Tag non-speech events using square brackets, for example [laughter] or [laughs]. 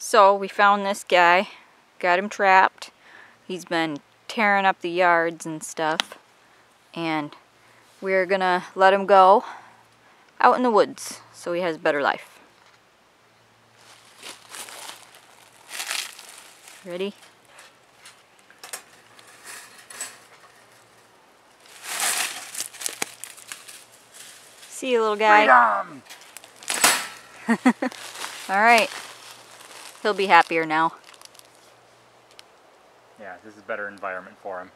So we found this guy, got him trapped. He's been tearing up the yards and stuff. And we're gonna let him go out in the woods so he has a better life. Ready? See you, little guy. Freedom! [laughs] All right. He'll be happier now. Yeah, this is a better environment for him.